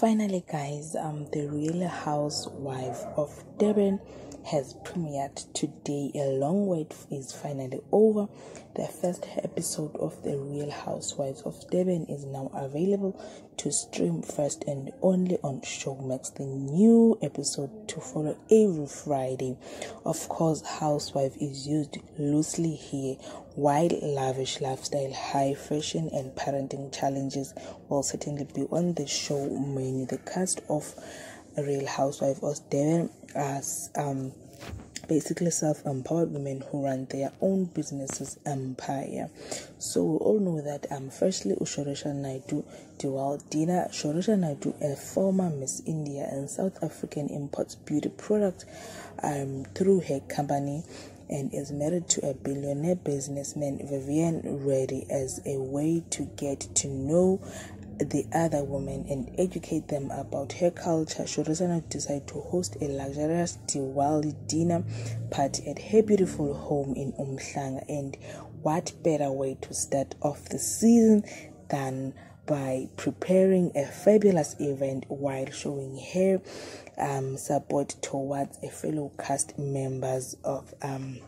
Finally, guys, um, the Real Housewife of Durban has premiered today. A long wait is finally over. The first episode of The Real Housewives of Durban is now available to stream first and only on Showmax. The new episode to follow every Friday. Of course, housewife is used loosely here, while lavish lifestyle, high fashion, and parenting challenges will certainly be on the show menu. The cast of Real Housewife of Durban as um, basically self-empowered women who run their own businesses empire. So we all know that um firstly ushorisha Naidoo dual dina. Shorisha Naidoo a former miss india and south african imports beauty products um through her company and is married to a billionaire businessman Vivian Reddy as a way to get to know the other women and educate them about her culture, Shorizana decided to host a luxurious Diwali dinner party at her beautiful home in Umhlanga. And what better way to start off the season than by preparing a fabulous event while showing her um, support towards a fellow cast members of um,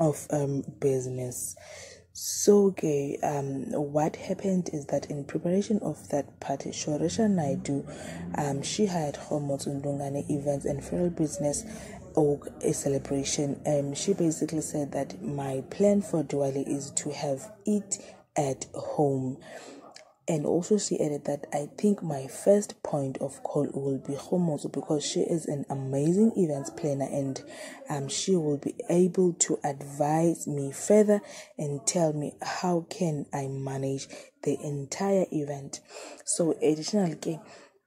of um, business. So, okay, um, what happened is that in preparation of that party, Shorisha Naidoo, um, she hired Kgomotso Ndungane Events and Feral Business Org a celebration. Um, she basically said that my plan for Diwali is to have it at home and also she added that I think my first point of call will be Kgomotso because she is an amazing events planner and um, she will be able to advise me further and tell me how can I manage the entire event. So additionally,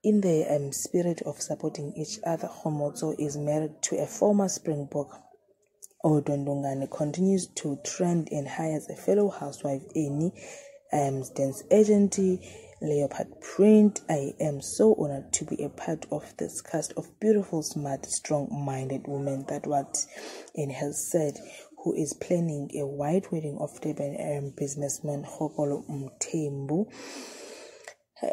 in the um, spirit of supporting each other, Kgomotso is married to a former Springbok Odwa Ndungane continues to trend and hires a fellow housewife, Annie um, Dance Agency, Leopard Print. I am so honored to be a part of this cast of beautiful, smart, strong minded women. That what in has said, who is planning a white wedding of Durban um, businessman Hokolo Mthembu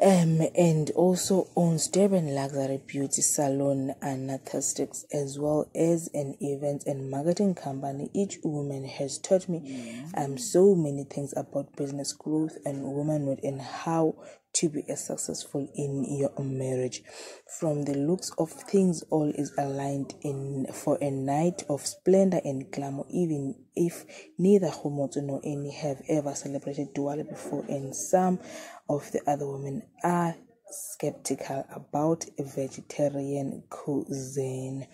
um, and also owns Durban Luxury Beauty Salon and Nathastics as well as an event and marketing company. Each woman has taught me um, so many things about business growth and womanhood and how to be a successful in your marriage. From the looks of things, all is aligned in for a night of splendor and glamour, even if neither Kgomotso nor any have ever celebrated Diwali before, and some of the other women are skeptical about a vegetarian cuisine.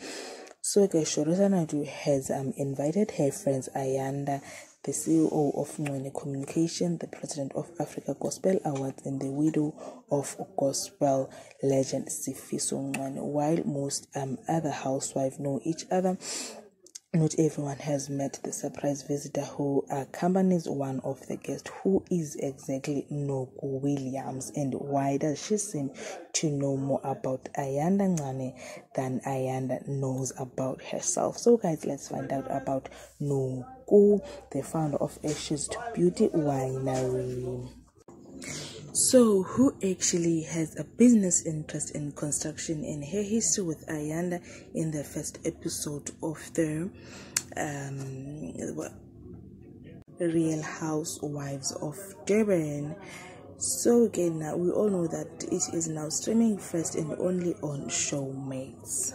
So, Shorisa Naidoo has um, invited her friends Ayanda the CEO of Ncwane Communication, the president of Africa Gospel Awards, and the widow of gospel legend Sifiso Ncwane. While most um, other housewives know each other, not everyone has met the surprise visitor who accompanies one of the guests. Who is exactly Nonku Williams and why does she seem to know more about Ayanda Ncwane than Ayanda knows about herself? So, guys, let's find out about Nonku, the founder of Ashes to Beauty Winery. So, who actually has a business interest in construction and her history with Ayanda in the first episode of the um, Real Housewives of Durban? So, again, now we all know that it is now streaming first and only on Showmax.